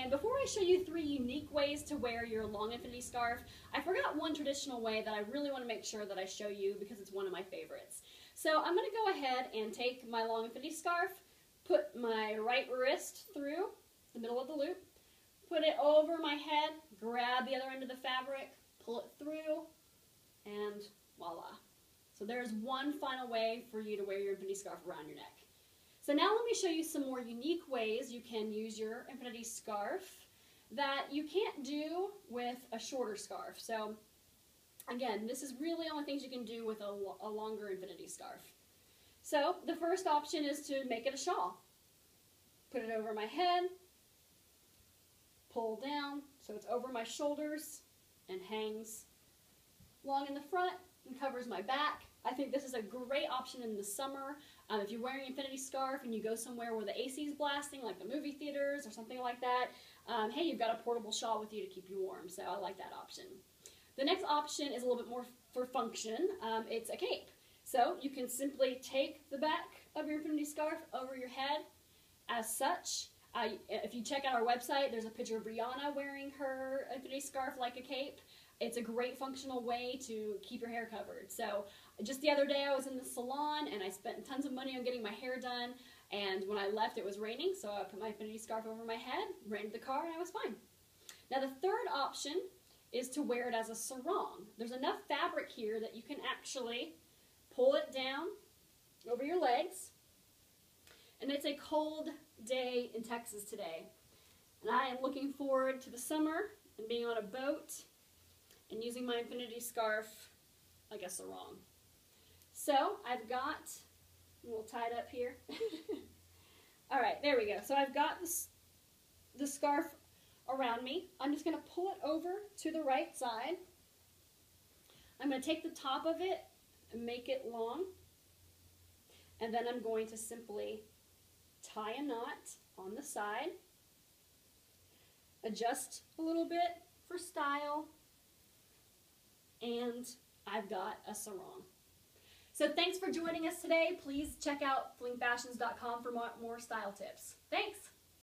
And before I show you three unique ways to wear your long infinity scarf, I forgot one traditional way that I really want to make sure that I show you because it's one of my favorites. So I'm going to go ahead and take my long infinity scarf, put my right wrist through the middle of the loop, put it over my head, grab the other end of the fabric, pull it through, and voila. So there's one final way for you to wear your infinity scarf around your neck. So now let me show you some more unique ways you can use your infinity scarf that you can't do with a shorter scarf. So again, this is really only things you can do with a, a longer infinity scarf. So the first option is to make it a shawl. Put it over my head, pull down so it's over my shoulders and hangs long in the front and covers my back. I think this is a great option in the summer. Um, if you're wearing an infinity scarf and you go somewhere where the AC is blasting, like the movie theaters or something like that, um, hey, you've got a portable shawl with you to keep you warm, so I like that option. The next option is a little bit more for function. Um, it's a cape. So you can simply take the back of your infinity scarf over your head as such. Uh, if you check out our website, there's a picture of Brianna wearing her infinity scarf like a cape it's a great functional way to keep your hair covered. So just the other day I was in the salon and I spent tons of money on getting my hair done and when I left it was raining so I put my infinity scarf over my head, ran to the car and I was fine. Now the third option is to wear it as a sarong. There's enough fabric here that you can actually pull it down over your legs and it's a cold day in Texas today. And I am looking forward to the summer and being on a boat and using my infinity scarf like a sarong. So I've got, we'll tie it up here. All right, there we go. So I've got this, the scarf around me. I'm just going to pull it over to the right side. I'm going to take the top of it and make it long. And then I'm going to simply tie a knot on the side. Adjust a little bit for style and I've got a sarong. So thanks for joining us today. Please check out flingfashions.com for more style tips. Thanks.